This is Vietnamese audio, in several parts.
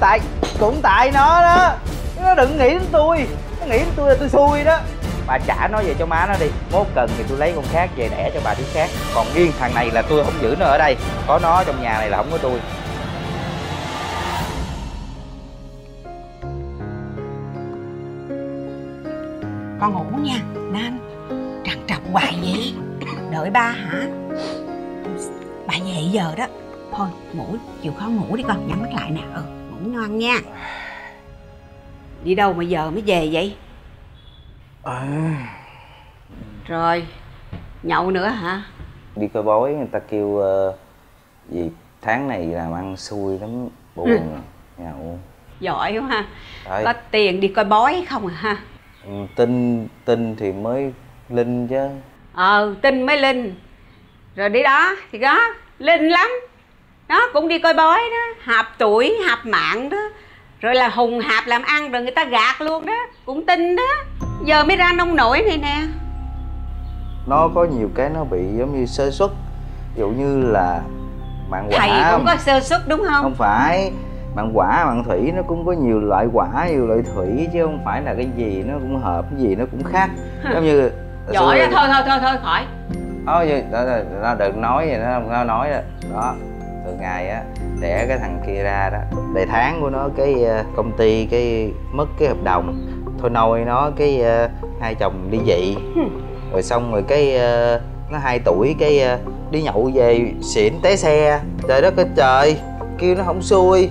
tại, cũng tại nó đó. Nó đừng nghĩ đến tôi, nó nghĩ đến tôi là tôi xui đó. Bà trả nó về cho má nó đi mốt cần thì tôi lấy con khác về đẻ cho bà đứa khác. Còn riêng thằng này là tôi không giữ nó ở đây, có nó trong nhà này là không có tôi. Con ngủ nha nan trằn trọc hoài vậy. Đợi ba hả? Bà về giờ đó. Thôi, ngủ, chịu khó ngủ đi con, nhắm mắt lại nè. Ừ ngủ ngon nha. Đi đâu mà giờ mới về vậy? Rồi nhậu nữa hả? Đi coi bói người ta kêu ờ, gì tháng này làm ăn xui lắm buồn nhậu. Giỏi quá ha. Đấy. có tiền đi coi bói không à ha? Ừ, tin tin thì mới linh chứ. Ờ tin mới linh. Rồi đi đó thì đó linh lắm đó cũng đi coi bói đó. Hạp tuổi hạp mạng đó. Rồi là hùng hạp làm ăn rồi người ta gạt luôn đó. Cũng tin đó. Giờ mới ra nông nổi này nè. Nó có nhiều cái nó bị giống như sơ suất. Ví dụ như là mạng quả thầy cũng có sơ suất đúng không, không phải. Mạng quả mạng thủy nó cũng có nhiều loại quả nhiều loại thủy chứ không phải là cái gì nó cũng hợp cái gì nó cũng khác. Giống như giỏi đó thôi thôi thôi thôi khỏi. Thôi nó đừng nói vậy nó nó nói đó từ ngày á đẻ cái thằng kia ra đó. Đầy tháng của nó cái ờ, công ty cái mất cái hợp đồng. Thôi nôi nó cái ờ, hai chồng đi dị. Rồi xong rồi cái ờ, nó hai tuổi cái đi nhậu về xỉn té xe. Trời đất ơi trời kêu nó không xui.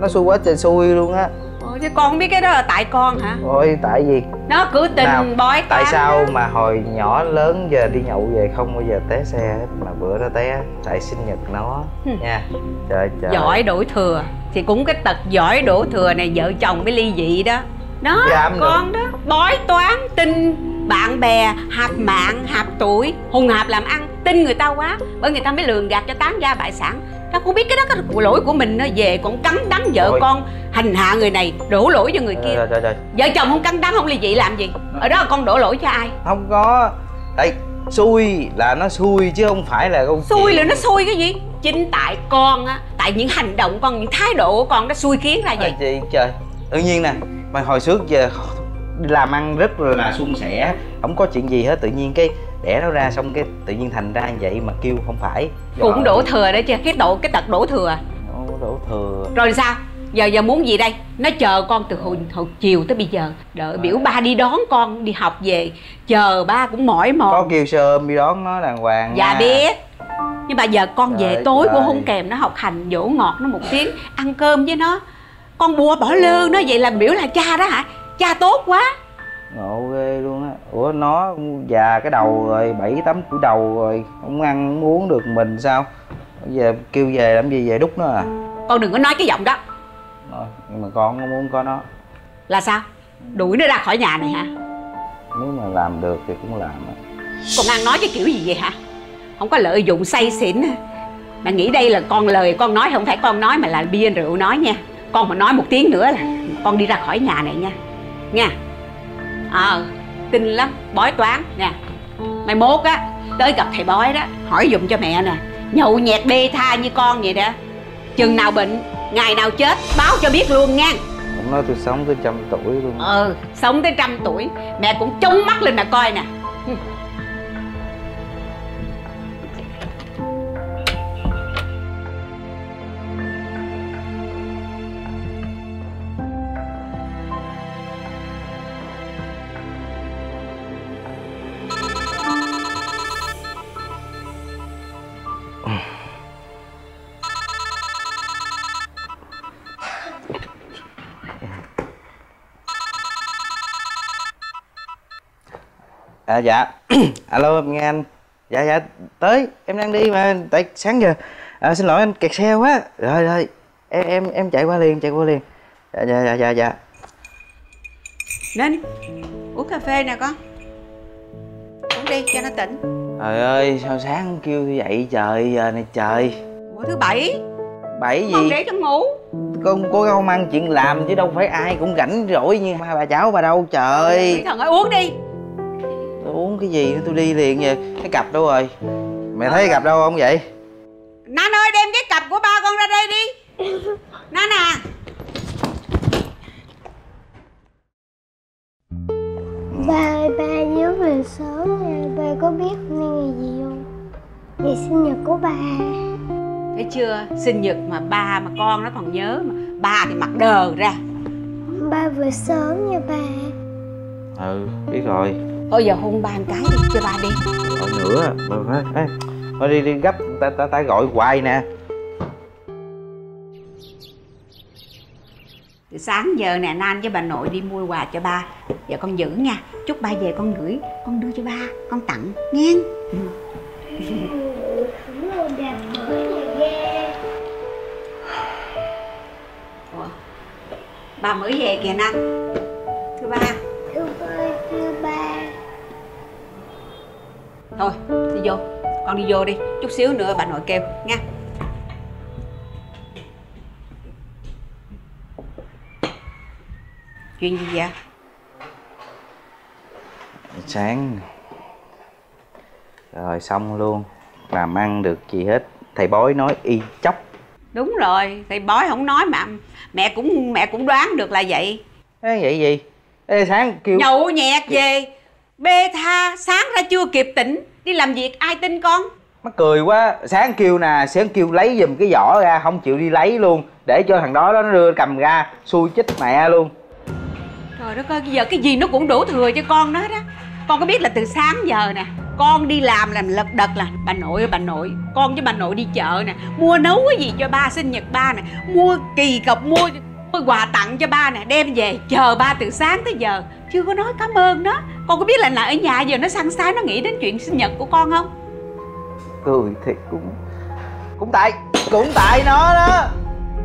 Nó xui quá trời xui luôn á Ồ, chứ con không biết cái đó là tại con hả? Ôi tại vì nó cứ tin Nào, bói tại sao đó. mà hồi nhỏ lớn giờ đi nhậu về không bao giờ té xe hết mà bữa đó té tại sinh nhật nó. Nha trời trời. Giỏi đổ thừa. Thì cũng cái tật giỏi đổ thừa này vợ chồng mới ly dị đó. Đó Dám con đó bói toán tin bạn bè hạp mạng hạp tuổi. Hùng hạp làm ăn tin người ta quá bởi người ta mới lường gạt cho tán gia bại sản nó cũng biết cái đó cái lỗi của mình nó về còn cắn đắng vợ Ôi. con hành hạ người này đổ lỗi cho người kia. trời, trời, trời. vợ chồng không cắn đắng không ly dị làm gì? Ở đó con đổ lỗi cho ai? Không có. Tại xui là nó xui chứ không phải là câu xui là nó xui cái gì? Chính tại con á tại những hành động con những thái độ của con nó xui khiến ra vậy. Chị trời? Tự nhiên nè mà hồi trước giờ làm ăn rất là suôn sẻ. không có chuyện gì hết tự nhiên cái đẻ nó ra xong cái tự nhiên thành ra vậy mà kêu không phải. Cũng Trời đổ thừa đấy chứ cái độ cái tật đổ thừa. Đổ thừa. Rồi sao? Giờ giờ muốn gì đây? Nó chờ con từ hồi, hồi chiều tới bây giờ. Đợi biểu ba đi đón con đi học về. Chờ ba cũng mỏi có mòn kêu sơ ôm đi đón nó đàng hoàng dạ nha. biết. Nhưng mà giờ con về Trời tối cũng ơi. không kèm nó học hành dỗ ngọt nó một tiếng ăn cơm với nó. Con bùa bỏ lơ nó vậy là biểu là cha đó hả? Cha tốt quá ngộ ghê luôn á. Ủa nó già cái đầu rồi bảy tám tuổi đầu rồi không ăn không uống được mình sao? Bây giờ kêu về làm gì về đút nó à? Con đừng có nói cái giọng đó. Rồi, nhưng mà con không muốn có nó. Là sao? Đuổi nó ra khỏi nhà này hả? Nếu mà làm được thì cũng làm á. Con ăn nói cái kiểu gì vậy hả? Không có lợi dụng say xỉn. Mà nghĩ đây là con lời con nói không phải con nói mà là bia rượu nói nha. Con mà nói một tiếng nữa là con đi ra khỏi nhà này nha. Nha ờ tin lắm bói toán nha mai mốt á tới gặp thầy bói đó hỏi dùm cho mẹ nè. Nhậu nhẹt bê tha như con vậy đó. Chừng nào bệnh ngày nào chết báo cho biết luôn nha. Cũng nói tôi sống tới trăm tuổi luôn. Ờ sống tới trăm tuổi. Mẹ cũng trông mắt lên mà coi nè à dạ. Alo em nghe anh. Dạ dạ tới. Em đang đi mà tại sáng giờ. À, xin lỗi anh kẹt xe quá. Rồi rồi. Em em em chạy qua liền chạy qua liền. Dạ dạ dạ dạ dạ. Nên uống cà phê nè con. Uống đi cho nó tỉnh. Trời ơi sao sáng kêu như vậy trời giờ này trời. Bữa thứ bảy. Bảy Con gì? để cho ngủ. Con cô không ăn chuyện làm chứ đâu phải ai cũng rảnh rỗi như hai bà cháu bà đâu trời. Mỹ Thần ơi uống đi uống cái gì nữa tôi đi liền về. Cái cặp đâu rồi? Mẹ thấy cặp đâu không vậy? Nan ơi đem cái cặp của ba con ra đây đi. Nan à ba ba nhớ về sớm nè. Ba có biết hôm nay ngày gì không? Ngày sinh nhật của ba. Thấy chưa? Sinh nhật mà ba mà con nó còn nhớ mà. Ba thì mặc đờ ra. Ba về sớm nha ba. Ừ biết rồi thôi giờ hôn ba một cái đi cho ba đi. Còn nữa thôi đi đi gấp ta ta ta gọi hoài nè. Từ sáng giờ nè nan với bà nội đi mua quà cho ba. Giờ con giữ nha chúc ba về con gửi con đưa cho ba con tặng nghe. Rồi đẹp mới Ủa, về kìa nan. Thưa ba, thôi đi vô. Con đi vô đi. Chút xíu nữa bà nội kêu nha. Chuyện gì vậy? Sáng. Rồi xong luôn. Làm ăn được gì hết. Thầy bói nói y chóc. Đúng rồi thầy bói không nói mà mẹ cũng mẹ cũng đoán được là vậy. Ê, vậy gì? Ê, sáng kêu nhậu nhẹt về bê tha sáng ra chưa kịp tỉnh. Đi làm việc ai tin con? Mắc cười quá. Sáng kêu nè sáng kêu lấy giùm cái vỏ ra không chịu đi lấy luôn. Để cho thằng đó nó đưa cầm ra xui chích mẹ luôn. Trời đất ơi giờ cái gì nó cũng đổ thừa cho con đó đó con có biết là từ sáng giờ nè con đi làm làm lật đật là bà nội ơi bà nội. Con với bà nội đi chợ nè mua nấu cái gì cho ba sinh nhật ba nè mua kỳ cọc mua mua quà tặng cho ba nè đem về chờ ba từ sáng tới giờ. Chưa có nói cảm ơn nó con có biết là, là ở nhà giờ nó săn sái nó nghĩ đến chuyện sinh nhật của con không? Cười thiệt cũng cũng tại cũng tại nó đó.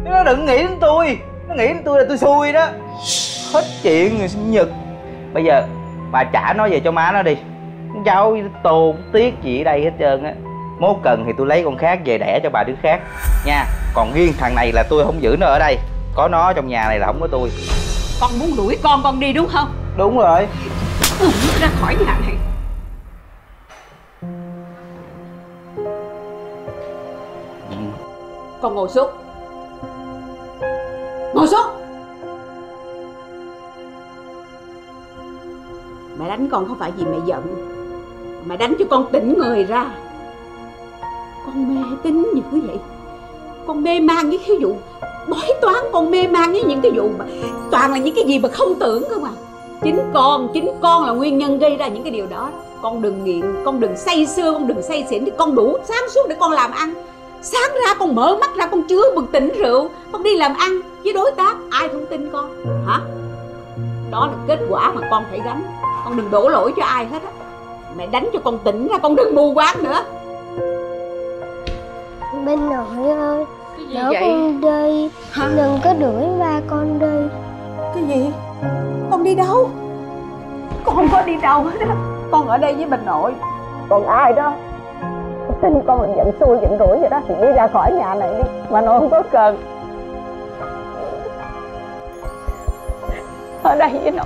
Nó đừng nghĩ đến tôi. Nó nghĩ đến tôi là tôi xui đó. Hết chuyện rồi sinh nhật. Bây giờ bà trả nó về cho má nó đi. Cháu tồn tiếc gì ở đây hết trơn á. Mốt cần thì tôi lấy con khác về đẻ cho bà đứa khác. Nha còn riêng thằng này là tôi không giữ nó ở đây. Có nó trong nhà này là không có tôi. Con muốn đuổi con con đi đúng không? Đúng rồi ừ, ra khỏi nhà này. Con ngồi xuống. Ngồi xuống. Mẹ đánh con không phải vì mẹ giận. Mẹ đánh cho con tỉnh người ra. Con mê tính như vậy. Con mê man với cái vụ. Bói toán con mê man với những cái vụ mà toàn là những cái gì mà không tưởng không à chính con chính con là nguyên nhân gây ra những cái điều đó con đừng nghiện con đừng say sưa con đừng say xỉn. Thì con đủ sáng suốt để con làm ăn. Sáng ra con mở mắt ra con chứa bừng tỉnh rượu. Con đi làm ăn với đối tác. Ai không tin con? Hả? Đó là kết quả mà con phải gánh. Con đừng đổ lỗi cho ai hết á. Mẹ đánh cho con tỉnh ra con đừng mù quáng nữa. Bên nội ơi cái gì Đỡ con đi. Hả? Đừng có đuổi ba con đi. Cái gì con đi đâu? Con không có đi đâu hết á. Con ở đây với bà nội. Còn ai đó? Tin con là giận xui giận rủi vậy đó. Thì đi ra khỏi nhà này đi. Mà nội không có cần. Ở đây với nội